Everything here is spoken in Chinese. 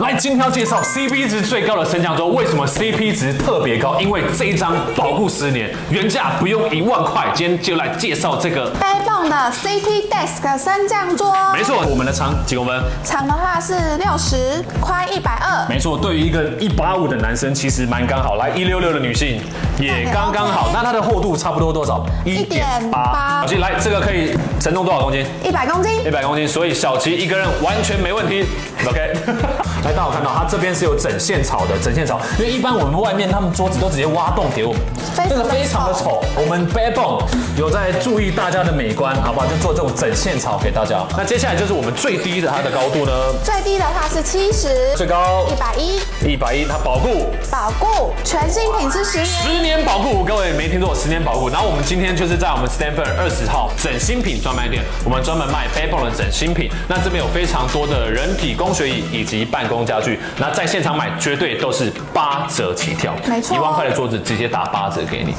来，今天要介绍 CP 值最高的升降桌，为什么 CP 值特别高？因为这一张保护十年，原价不用一万块。今天就来介绍这个。背泵的 CT Desk 升降桌，没错，我们的长几公分？长的话是六十，宽一百二。没错，对于一个一八五的男生，其实蛮刚好。来，一六六的女性也刚刚好。那它的厚度差不多多少？一点八。小齐，来，这个可以承重多少公斤？一百公斤。一百公斤，所以小齐一个人完全没问题。OK。这边是有整线槽的，整线槽。因为一般我们外面他们桌子都直接挖洞给我们，这个非常的丑。我们 Barebone 有在注意大家的美观，好不好？就做这种整线槽给大家。那接下来就是我们最低的它的高度呢？最低的话是七十，最高一百一。一百一，它保固，保固，全新品质十年，十年保固。各位没听错，十年保固。然后我们今天就是在我们 Stanford 二十号整新品专卖店，我们专门卖 Barebone 的整新品。那这边有非常多的人体工学椅以及办公家具。那在现场买绝对都是八折起跳，没错，一万块的桌子直接打八折给你。